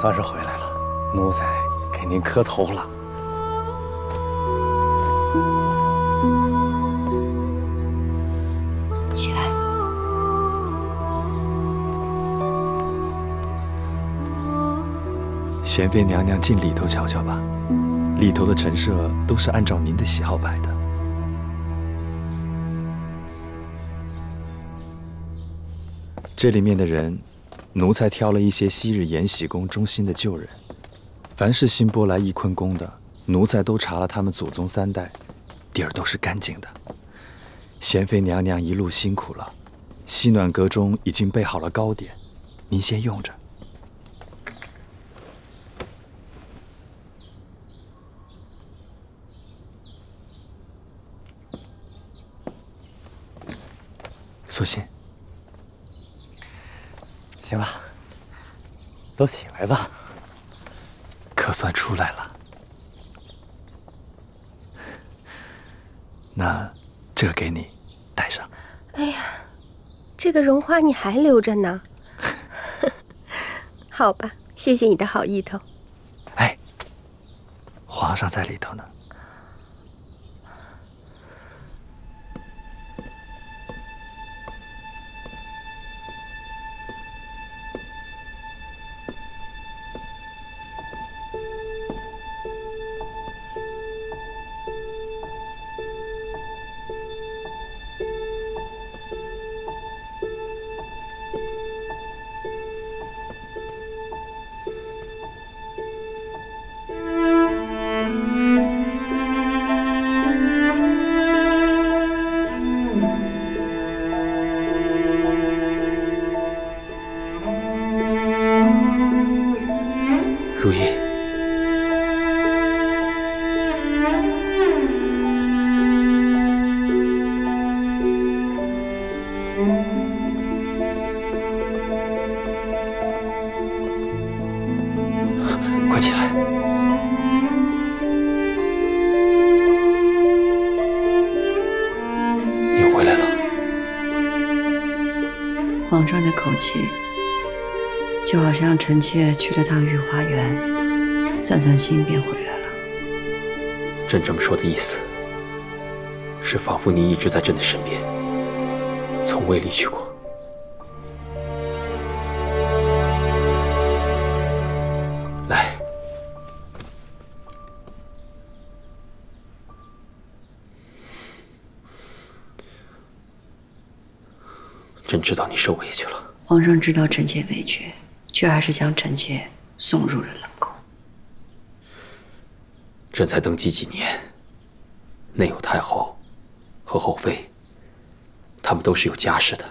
算是回来了，奴才给您磕头了。起来。贤妃娘娘进里头瞧瞧吧，里头的陈设都是按照您的喜好摆的。这里面的人，奴才挑了一些昔日延禧宫忠心的旧人，凡是新拨来翊坤宫的，奴才都查了他们祖宗三代，底儿都是干净的。贤妃娘娘一路辛苦了，西暖阁中已经备好了糕点，您先用着。素心。行了，都起来吧。可算出来了。那这个给你戴上。哎呀，这个绒花你还留着呢？好吧，谢谢你的好意头。哎，皇上在里头呢。气，就好像臣妾去了趟御花园，散散心便回来了。朕这么说的意思，是仿佛你一直在朕的身边，从未离去过。来，朕知道你受委屈了。皇上知道臣妾委屈，却还是将臣妾送入了冷宫。朕才登基几年，内有太后和后妃，他们都是有家室的；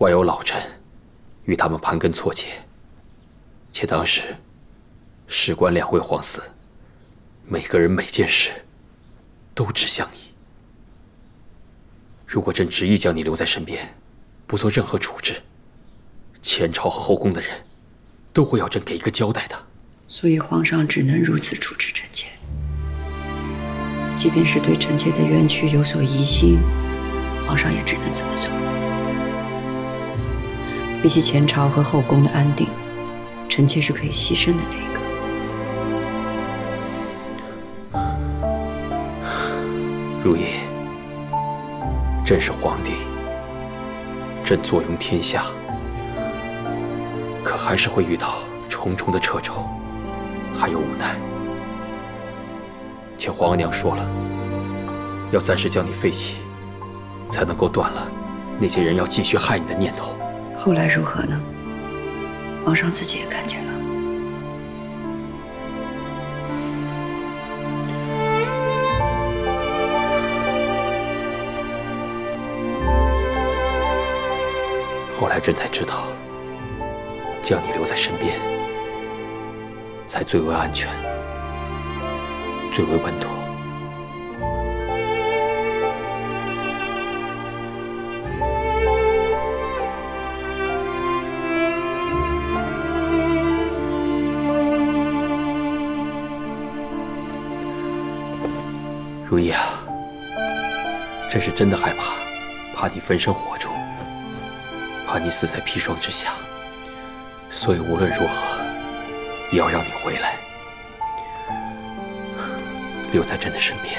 外有老臣，与他们盘根错节。且当时事关两位皇嗣，每个人每件事都指向你。如果朕执意将你留在身边，不做任何处置，前朝和后宫的人都会要朕给一个交代的。所以皇上只能如此处置臣妾。即便是对臣妾的冤屈有所疑心，皇上也只能这么做。比起前朝和后宫的安定，臣妾是可以牺牲的那一个。如意，朕是皇帝，朕坐拥天下，可还是会遇到重重的掣肘，还有无奈。且皇额娘说了，要暂时将你废弃，才能够断了那些人要继续害你的念头。后来如何呢？皇上自己也看见了。后来朕才知道，将你留在身边，才最为安全，最为稳妥。如意啊，朕是真的害怕，怕你焚身火中。怕你死在砒霜之下，所以无论如何，也要让你回来，留在朕的身边。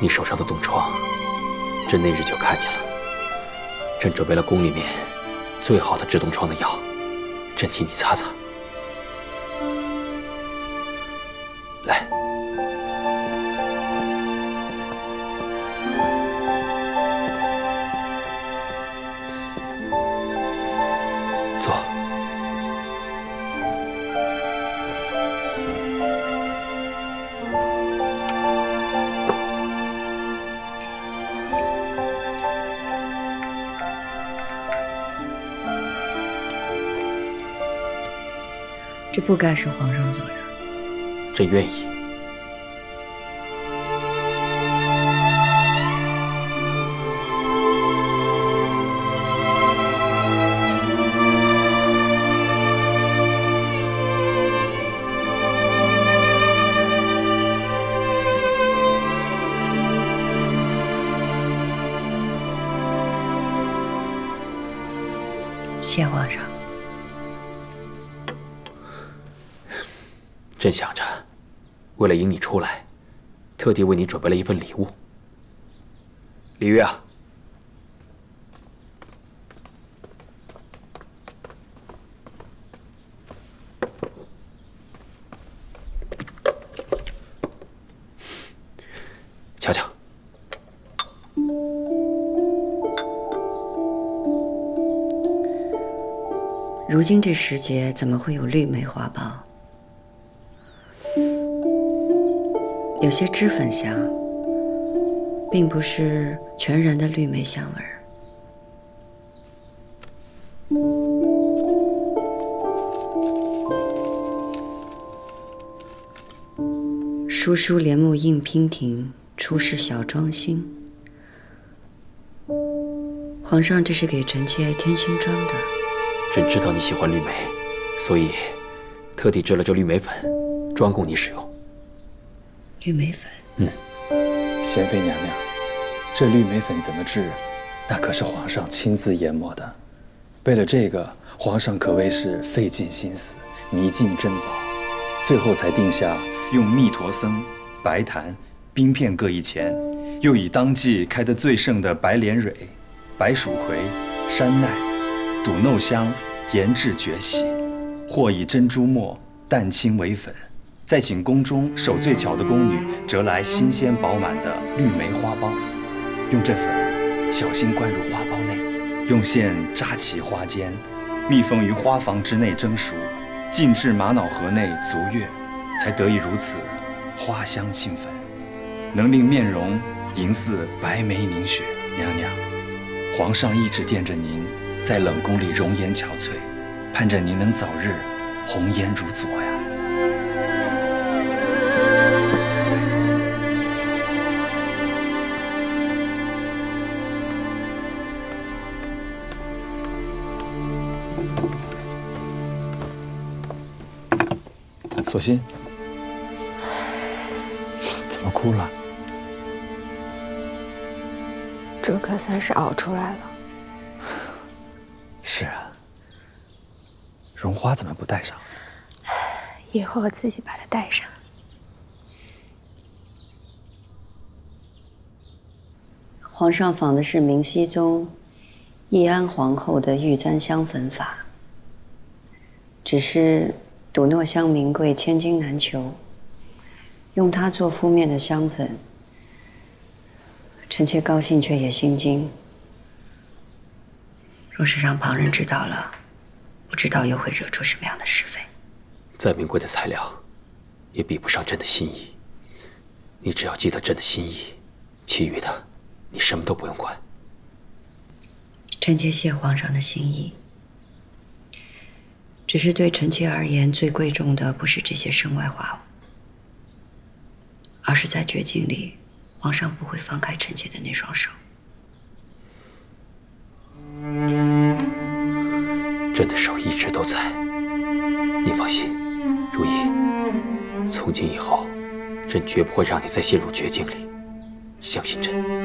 你手上的冻疮，朕那日就看见了。朕准备了宫里面最好的治冻疮的药，朕替你擦擦。这不该是皇上做的。朕愿意。朕想着，为了迎你出来，特地为你准备了一份礼物。李玉啊，瞧瞧，如今这时节，怎么会有绿梅花苞？有些脂粉香，并不是全然的绿莓香味儿。疏疏帘幕映娉婷，初试小妆新。皇上，这是给臣妾添新妆的。朕知道你喜欢绿莓，所以特地制了这绿莓粉，专供你使用。绿梅粉，嗯，贤妃娘娘，这绿梅粉怎么制？那可是皇上亲自研磨的。为了这个，皇上可谓是费尽心思，迷尽珍宝，最后才定下用蜜陀僧、白檀、冰片各一钱，又以当季开得最盛的白莲蕊、白蜀葵、山奈、笃蔻香研制绝洗，或以珍珠末蛋清为粉。再请宫中手最巧的宫女折来新鲜饱满的绿梅花苞，用这粉小心灌入花苞内，用线扎齐花尖，密封于花房之内蒸熟，浸至玛瑙盒内足月，才得以如此花香沁粉，能令面容莹似白眉凝雪。娘娘，皇上一直惦着您在冷宫里容颜憔悴，盼着您能早日红颜如昨呀。索心，怎么哭了？这可算是熬出来了。是啊，绒花怎么不带上？以后我自己把它带上。皇上仿的是明熹宗懿安皇后的玉簪香粉法，只是。笃诺香名贵，千金难求。用它做敷面的香粉，臣妾高兴却也心惊。若是让旁人知道了，不知道又会惹出什么样的是非。再名贵的材料，也比不上朕的心意。你只要记得朕的心意，其余的，你什么都不用管。臣妾谢皇上的心意。只是对臣妾而言，最贵重的不是这些身外化物，而是在绝境里，皇上不会放开臣妾的那双手。朕的手一直都在，你放心，如意，从今以后，朕绝不会让你再陷入绝境里，相信朕。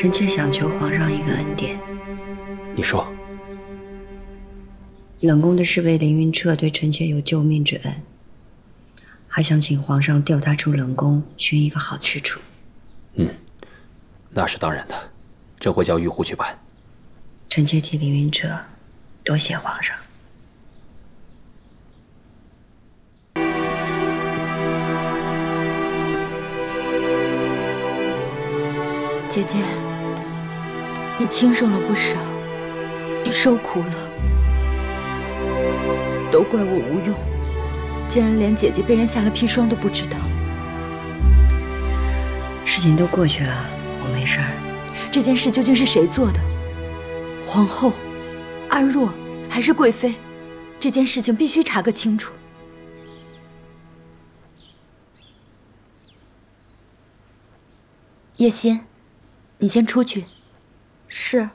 臣妾想求皇上一个恩典。你说，冷宫的侍卫凌云彻对臣妾有救命之恩，还想请皇上调他出冷宫，寻一个好去处。嗯，那是当然的，朕会叫玉护去办。臣妾替凌云彻多谢皇上。姐姐，你轻生了不少，你受苦了，都怪我无用，竟然连姐姐被人下了砒霜都不知道。事情都过去了，我没事儿。这件事究竟是谁做的？皇后、安若还是贵妃？这件事情必须查个清楚。叶心。你先出去。是。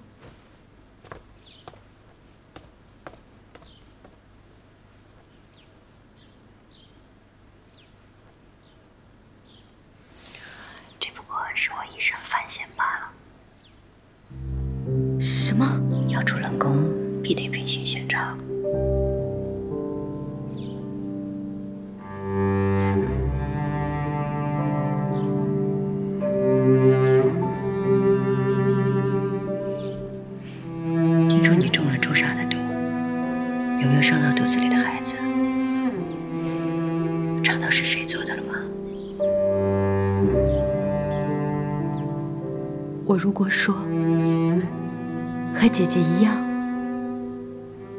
如果说和姐姐一样，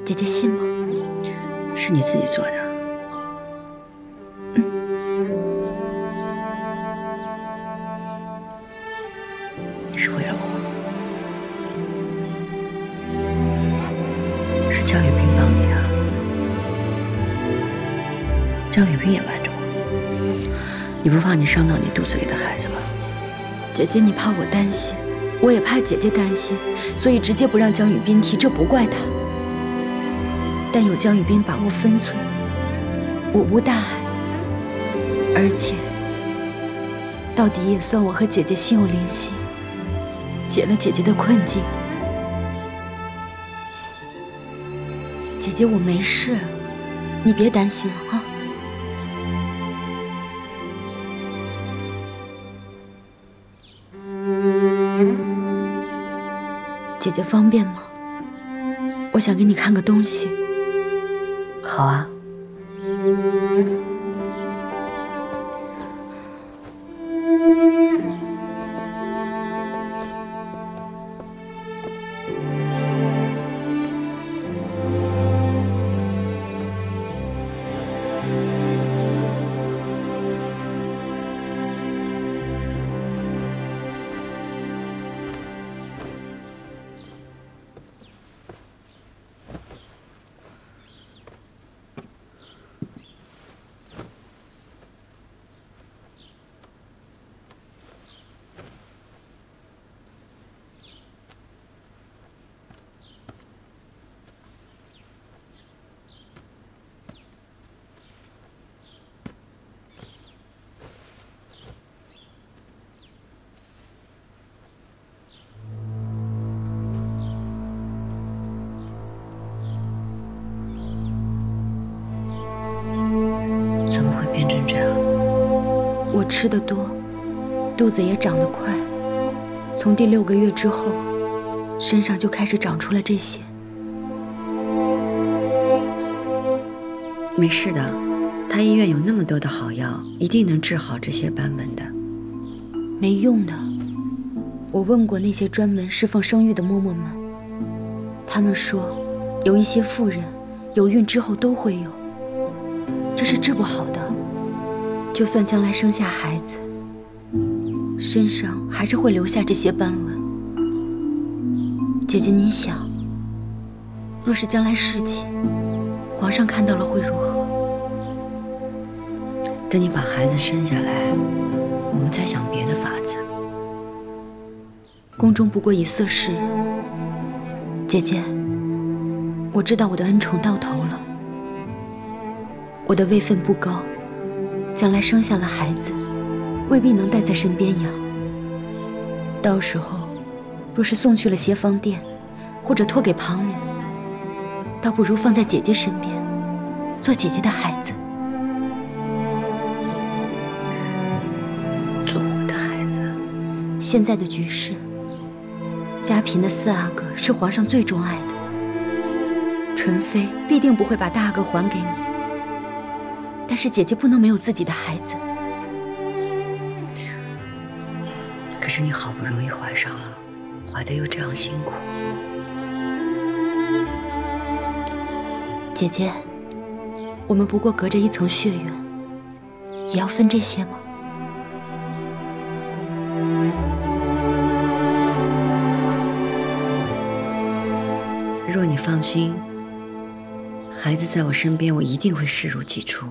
姐姐信吗？是你自己做的。嗯。你是为了我？是江雨萍帮你的。江雨萍也瞒着我。你不怕你伤到你肚子里的孩子吗？姐姐，你怕我担心。我也怕姐姐担心，所以直接不让江雨斌提，这不怪他。但有江雨斌把握分寸，我无大碍。而且，到底也算我和姐姐心有灵犀，解了姐姐的困境。姐姐，我没事，你别担心了啊。姐姐方便吗？我想给你看个东西。好啊。我吃的多，肚子也长得快。从第六个月之后，身上就开始长出了这些。没事的，他医院有那么多的好药，一定能治好这些斑纹的。没用的，我问过那些专门侍奉生育的嬷嬷们，他们说，有一些妇人有孕之后都会有，这是治不好的。就算将来生下孩子，身上还是会留下这些斑纹。姐姐，您想，若是将来侍寝皇上看到了会如何？等你把孩子生下来，我们再想别的法子。宫中不过以色侍人，姐姐，我知道我的恩宠到头了，我的位分不高。将来生下了孩子，未必能带在身边养。到时候若是送去了协芳殿，或者托给旁人，倒不如放在姐姐身边，做姐姐的孩子。做我的孩子。现在的局势，家嫔的四阿哥是皇上最钟爱的，纯妃必定不会把大阿哥还给你。但是姐姐不能没有自己的孩子。可是你好不容易怀上了，怀的又这样辛苦。姐姐，我们不过隔着一层血缘，也要分这些吗？若你放心，孩子在我身边，我一定会视如己出。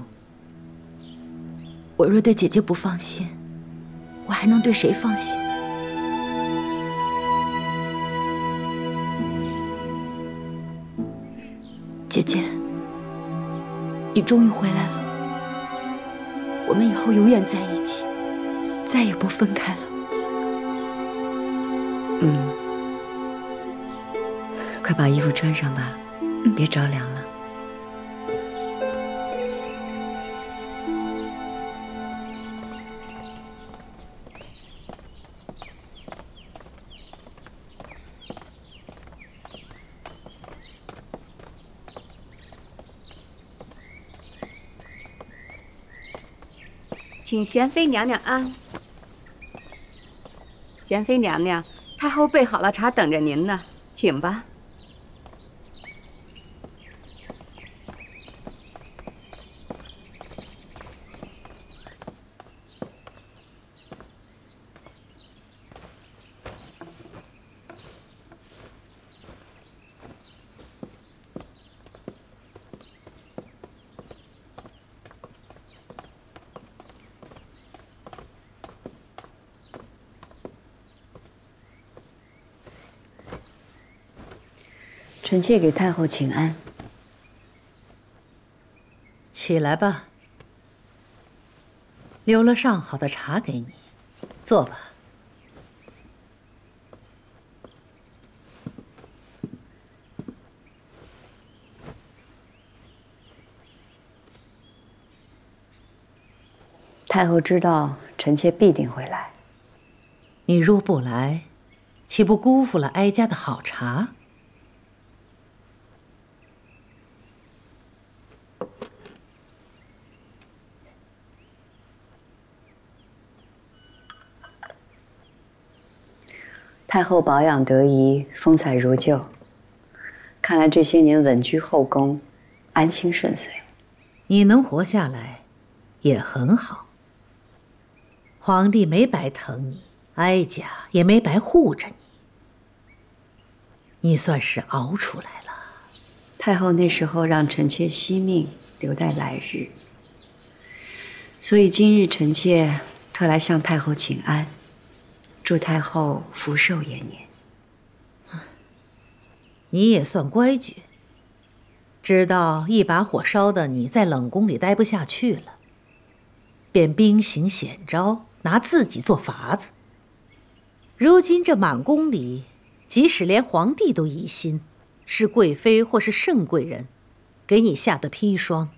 我若对姐姐不放心，我还能对谁放心？姐姐，你终于回来了，我们以后永远在一起，再也不分开了。嗯，快把衣服穿上吧，别着凉了。请贤妃娘娘安。贤妃娘娘，太后备好了茶，等着您呢，请吧。臣妾给太后请安。起来吧，留了上好的茶给你，坐吧。太后知道臣妾必定会来，你若不来，岂不辜负了哀家的好茶？太后保养得宜，风采如旧。看来这些年稳居后宫，安心顺遂。你能活下来，也很好。皇帝没白疼你，哀家也没白护着你。你算是熬出来了。太后那时候让臣妾惜命，留待来日。所以今日臣妾特来向太后请安，祝太后福寿延年。你也算乖觉，知道一把火烧的你在冷宫里待不下去了，便兵行险招，拿自己做法子。如今这满宫里，即使连皇帝都疑心是贵妃或是圣贵人给你下的砒霜，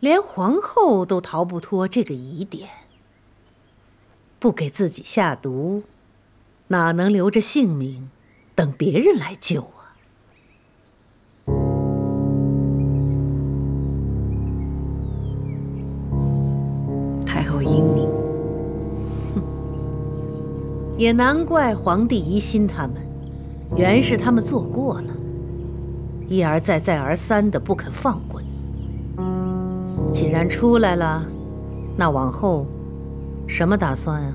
连皇后都逃不脱这个疑点。不给自己下毒，哪能留着性命等别人来救啊？太后英明，也难怪皇帝疑心他们，原是他们做过了，一而再再而三的不肯放过你。既然出来了，那往后什么打算啊？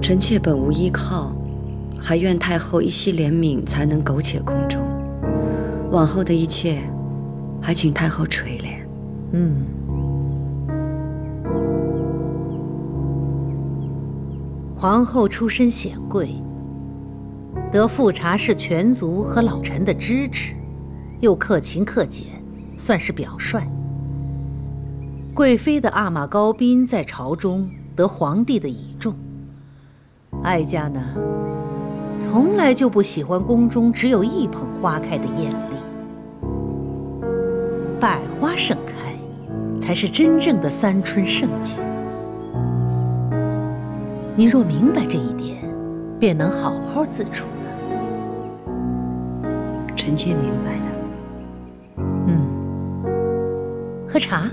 臣妾本无依靠，还愿太后一息怜悯，才能苟且宫中。往后的一切，还请太后垂怜。嗯。皇后出身显贵，得富察氏全族和老臣的支持，又克勤克俭，算是表率。贵妃的阿玛高宾在朝中得皇帝的倚重，哀家呢，从来就不喜欢宫中只有一捧花开的艳丽。百花盛开，才是真正的三春盛景。你若明白这一点，便能好好自处了。臣妾明白了。嗯，喝茶。